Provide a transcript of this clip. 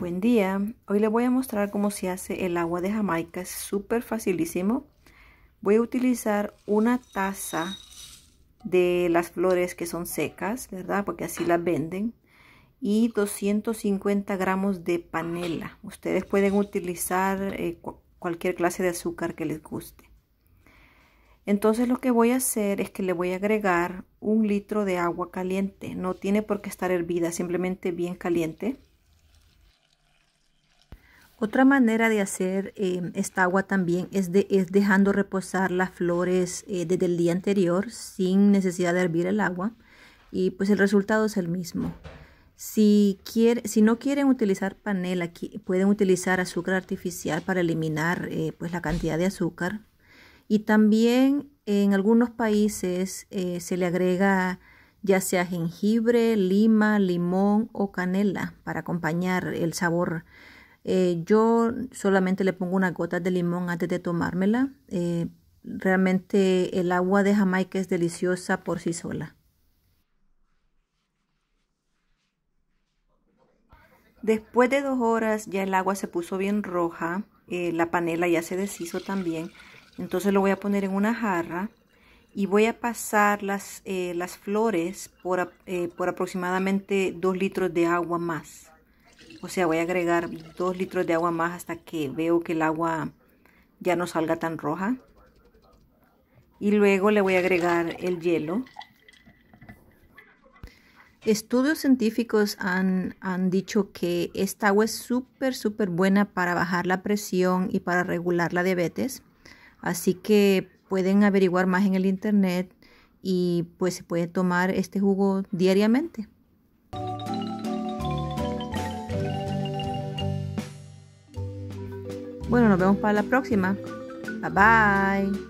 Buen día, hoy les voy a mostrar cómo se hace el agua de Jamaica, es súper facilísimo. Voy a utilizar una taza de las flores que son secas, ¿verdad? Porque así las venden. Y 250 gramos de panela. Ustedes pueden utilizar eh, cualquier clase de azúcar que les guste. Entonces lo que voy a hacer es que le voy a agregar un litro de agua caliente. No tiene por qué estar hervida, simplemente bien caliente. Otra manera de hacer em, esta agua también es, de, dejando reposar las flores eh, desde el día anterior sin necesidad de hervir el agua y pues el resultado es el mismo. Si, quiere, si no quieren utilizar panela, pueden utilizar azúcar artificial para eliminar eh, pues la cantidad de azúcar y también en algunos países eh, se le agrega ya sea jengibre, lima, limón o canela para acompañar el sabor. Eh, yo solamente le pongo unas gotas de limón antes de tomármela. Eh, realmente el agua de Jamaica es deliciosa por sí sola. Después de dos horas ya el agua se puso bien roja, la panela ya se deshizo también. Entonces lo voy a poner en una jarra y voy a pasar las, eh, las flores por, eh, por aproximadamente 2 litros de agua más. O sea, voy a agregar 2 litros de agua más hasta que veo que el agua ya no salga tan roja. Y luego le voy a agregar el hielo. Estudios científicos han, han dicho que esta agua es súper, súper buena para bajar la presión y para regular la diabetes. Así que pueden averiguar más en el internet y pues se puede tomar este jugo diariamente. Bueno, nos vemos para la próxima. Bye bye.